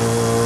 Oh.